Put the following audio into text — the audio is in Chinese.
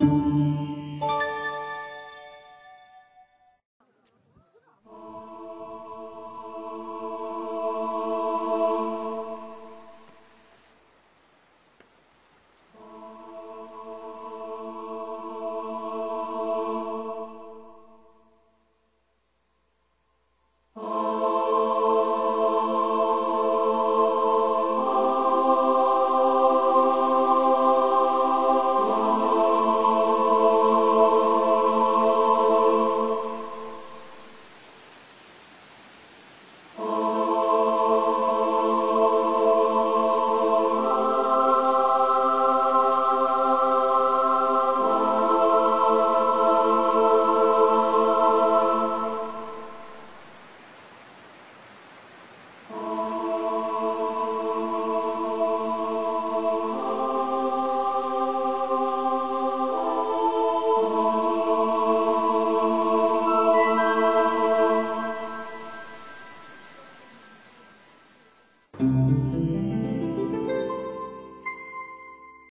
嗯。Mm-hmm.